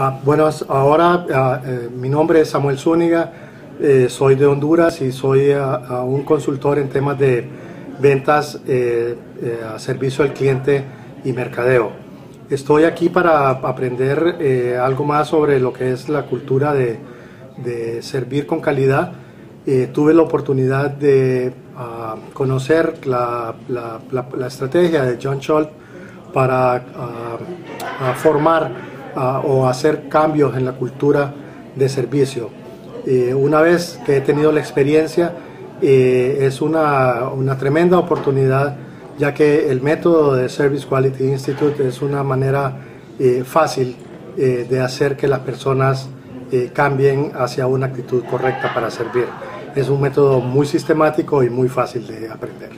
Ah, bueno, ahora ah, eh, mi nombre es Samuel Zúñiga, eh, soy de Honduras y soy ah, un consultor en temas de ventas eh, a servicio al cliente y mercadeo. Estoy aquí para aprender algo más sobre lo que es la cultura de, servir con calidad. tuve la oportunidad de conocer la, la, estrategia de John Schultz para formar o hacer cambios en la cultura de servicio. Eh, una vez que he tenido la experiencia, eh, es una, una, tremenda oportunidad, ya que el método de Service Quality Institute es una manera eh, fácil de hacer que las personas cambien hacia una actitud correcta para servir. Es un método muy sistemático y muy fácil de aprender.